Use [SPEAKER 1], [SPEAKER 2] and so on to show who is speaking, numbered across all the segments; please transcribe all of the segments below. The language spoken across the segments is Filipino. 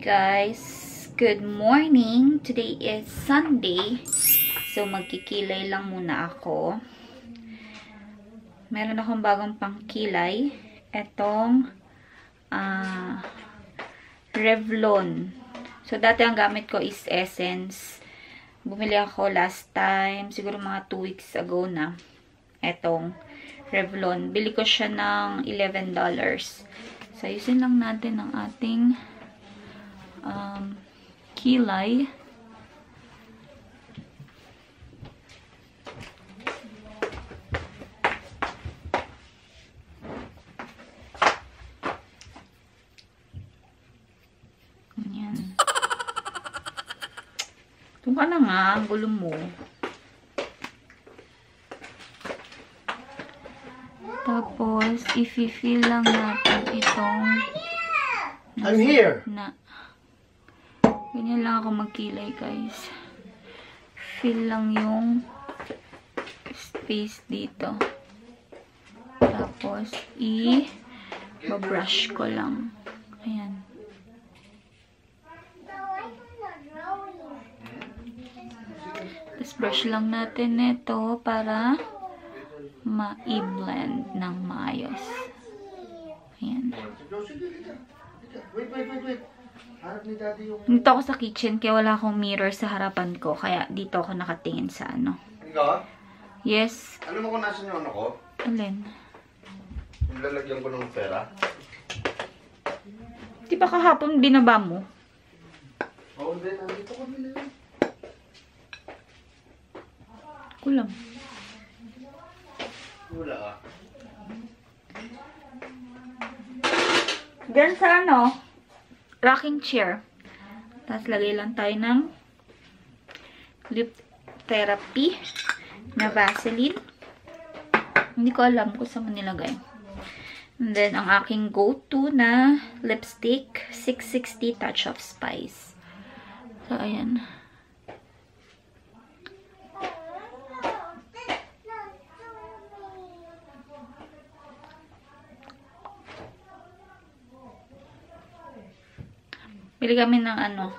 [SPEAKER 1] guys! Good morning! Today is Sunday. So, magkikilay lang muna ako. Meron akong bagong pangkilay. Etong uh, Revlon. So, dati ang gamit ko is Essence. Bumili ako last time. Siguro mga 2 weeks ago na. Etong Revlon. Bili ko siya ng $11. So, ayusin lang natin ang ating um, kilay. Ayan. Doon ka na nga, ang gulo mo. Tapos, i-fill lang natin itong
[SPEAKER 2] I'm here.
[SPEAKER 1] na ganyan lang ako magkilay guys. Fill lang yung space dito. Tapos i brush ko lang. Ayan. Tapos brush lang natin ito para ma-blend ng maayos. Ayan.
[SPEAKER 2] Wait, wait, wait, wait.
[SPEAKER 1] Dito ako sa kitchen kaya wala akong mirror sa harapan ko. Kaya dito ako nakatingin sa ano.
[SPEAKER 2] Ikaw?
[SPEAKER 1] Yes.
[SPEAKER 2] Alam mo kung nasan yung ano ko?
[SPEAKER 1] Alin?
[SPEAKER 2] Yung lalagyan ko ng pera.
[SPEAKER 1] Di ba kahapon binaba mo?
[SPEAKER 2] Oo, hindi. Nandito ko nila.
[SPEAKER 1] Kulang.
[SPEAKER 2] Wala ah.
[SPEAKER 1] Diyan sa ano, rocking chair. Tapos lagay lang tayo ng lip therapy na Vaseline. Hindi ko alam kung saan nilagay. And then, ang aking go-to na lipstick, 660 Touch of Spice. So, ayan. Bili kami ng ano,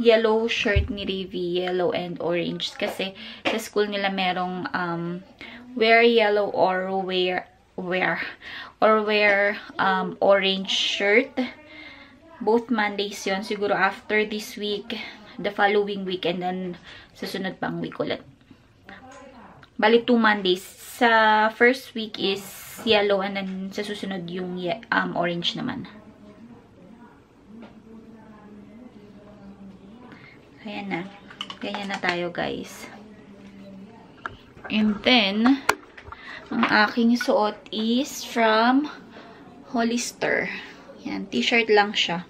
[SPEAKER 1] yellow shirt ni Rivi, yellow and orange. Kasi sa school nila merong um, wear yellow or wear, wear, or wear um, orange shirt. Both Mondays yon Siguro after this week, the following week, and then susunod pang week ulit. Bali, two Mondays. Sa first week is yellow and then sa susunod yung um, orange naman. Ayan na. Ganyan na tayo, guys. And then, ang aking suot is from Hollister. Yan, t-shirt lang siya.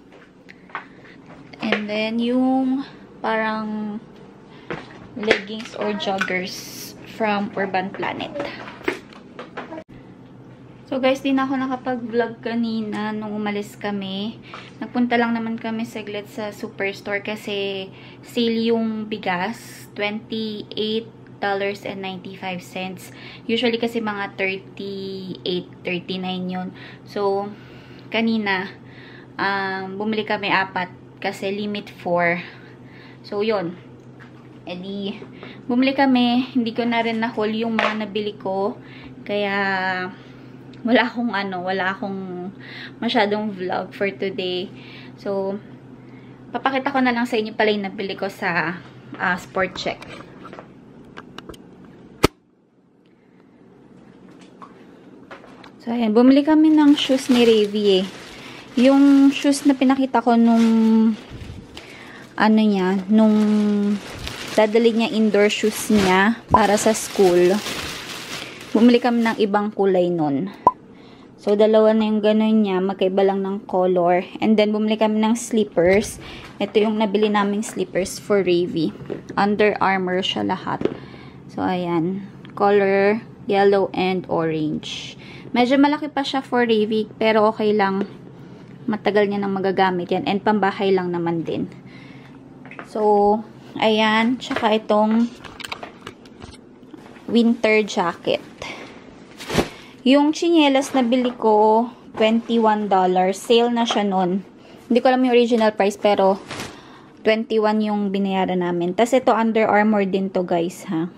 [SPEAKER 1] And then, yung parang leggings or joggers from Urban Planet. So guys, di na ako nakapag-vlog kanina nung umalis kami. Nagpunta lang naman kami saglit sa superstore kasi sale yung bigas. $28.95. Usually kasi mga 38, 39 yun. So, kanina, um, bumili kami apat kasi limit 4. So, yun. E di, bumili kami. Hindi ko na rin na-haul yung mga nabili ko. Kaya, wala akong ano, wala akong masyadong vlog for today. So, papakita ko na lang sa inyo pala yung nabili ko sa uh, Sport Check. So, ayan. Bumili kami ng shoes ni Ravi eh. Yung shoes na pinakita ko nung ano niya, nung dadali niya indoor shoes niya para sa school. Bumili kami ng ibang kulay nun. So, dalawa na yung ganun niya. Magkaiba lang ng color. And then, bumili kami ng slippers. Ito yung nabili naming slippers for Ravi. Under Armour siya lahat. So, ayan. Color, yellow, and orange. Medyo malaki pa siya for Ravi. Pero okay lang. Matagal niya nang magagamit yan. And pambahay lang naman din. So, ayan. Tsaka itong winter jacket. Yung chinelas na bili ko, $21. Sale na siya nun. Hindi ko alam yung original price, pero 21 yung binayaran namin. Tapos ito, Under Armour din to guys, ha.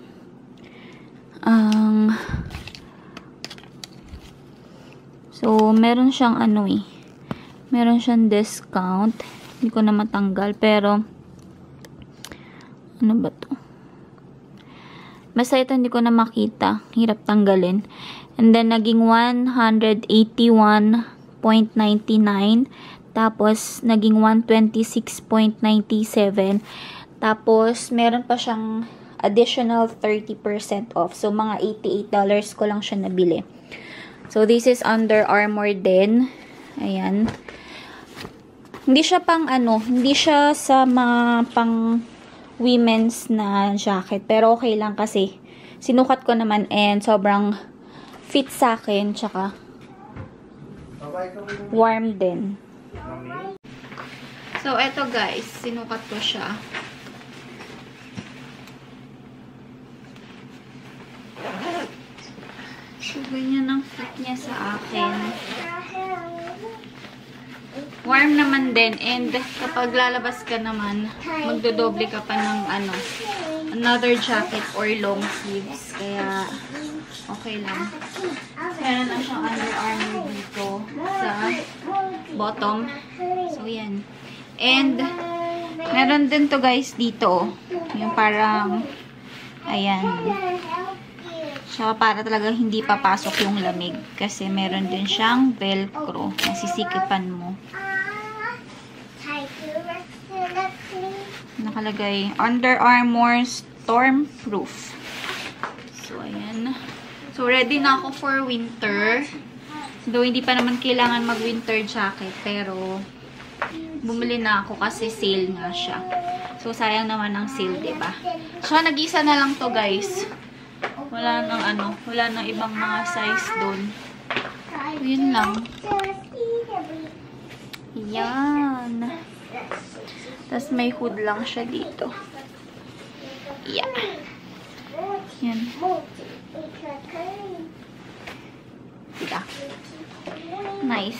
[SPEAKER 1] Ang... so, meron siyang ano eh. Meron siyang discount. Hindi ko na matanggal, pero... Ano ba to? Basta ito hindi ko na makita. Hirap tanggalin. And then, naging 181.99. Tapos, naging 126.97. Tapos, meron pa siyang additional 30% off. So, mga $88 ko lang siya nabili. So, this is Under Armour din. Ayan. Hindi siya pang ano, hindi siya sa mga pang women's na jacket. Pero okay lang kasi sinukat ko naman and sobrang fit sa akin. Tsaka warm din. So, eto guys, sinukat ko siya. So, ganyan ang fit niya sa akin. Warm naman din. And kapag lalabas ka naman, magdodoble ka pa ng ano, another jacket or long sleeves. Kaya, okay lang. Meron na siyang underarmor dito sa bottom. So, yan. And, meron din to guys dito. Yung parang, ayan. Tsaka para talaga hindi papasok yung lamig. Kasi meron din siyang velcro. Nasisikipan mo. Nakalagay, Under Armour Stormproof. So, ayan. So, ready na ako for winter. Though, hindi pa naman kailangan mag-winter jacket. Pero, bumili na ako kasi sale nga siya. So, sayang naman ang sale, ba diba? So, nag-isa na lang to guys. Wala nang ano, wala nang ibang mga size doon. Yun lang. Yan. Tapos may hood lang siya dito. Yeah. Yan. Diba? Nice.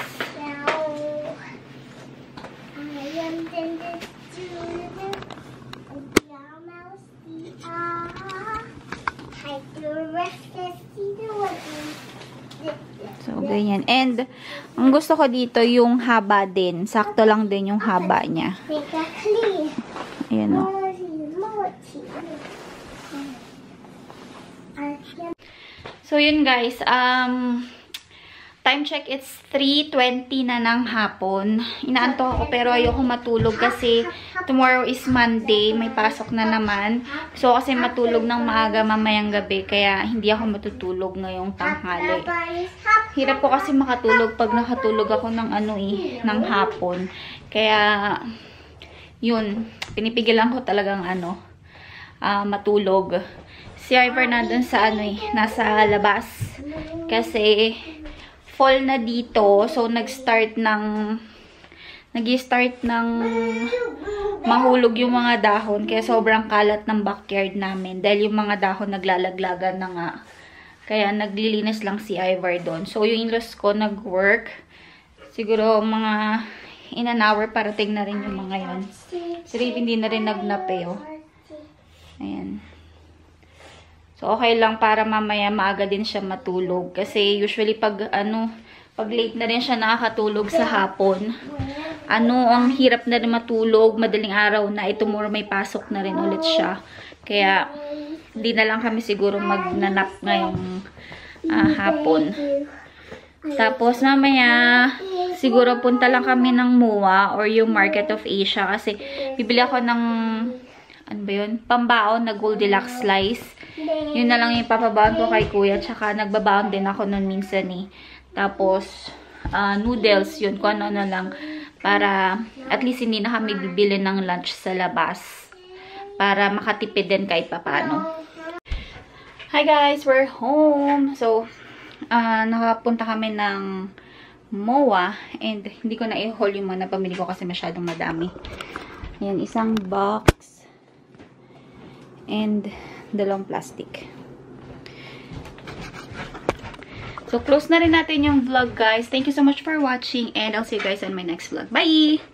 [SPEAKER 1] So, ganyan. And, ang gusto ko dito, yung haba din. Sakto lang din yung haba niya. Ayan o. So, yun guys. Um, time check, it's 3.20 na ng hapon. Inaanto ako pero ayoko matulog kasi tomorrow is Monday. May pasok na naman. So, kasi matulog ng maaga mamayang gabi. Kaya, hindi ako matutulog ngayong tanghali. Hirap ko kasi makatulog pag nakatulog ako ng ano eh, ng hapon. Kaya, yun, pinipigilan ko talagang ano, uh, matulog. Si Ivor na dun sa ano eh, nasa labas. Kasi, fall na dito. So, nag-start ng, nag-start ng mahulog yung mga dahon. Kaya sobrang kalat ng backyard namin. Dahil yung mga dahon naglalaglagan na nga. Kaya naglilinis lang si Ivor doon. So, yung in-laws ko nag-work. Siguro mga in an hour parating na rin yung mga yon. Si Raven hindi na rin nagnape, oh. Ayan. So, okay lang para mamaya maaga din siya matulog. Kasi usually pag, ano, pag late na rin siya nakakatulog sa hapon, ano, ang hirap na rin matulog, madaling araw na, ito more may pasok na rin ulit siya. Kaya, hindi na lang kami siguro magnanap ngayong uh, hapon. Tapos, mamaya, siguro punta lang kami ng MUA or yung Market of Asia kasi bibili ako ng ano ba yun? Pambaon na Goldilocks slice. Yun na lang yung papabaon ko kay kuya. Tsaka nagbabaon din ako nun minsan eh. Tapos, uh, noodles yun. Kung ano na lang. Para at least hindi na kami bibili ng lunch sa labas. Para makatipid din kahit papano. Hi guys! We're home! So, uh, nakapunta kami ng MOA. And hindi ko na i-haul yung mga napamili ko kasi masyadong madami. Yan, isang box. And dalawang plastic. So, close na rin natin yung vlog, guys. Thank you so much for watching. And I'll see you guys on my next vlog. Bye!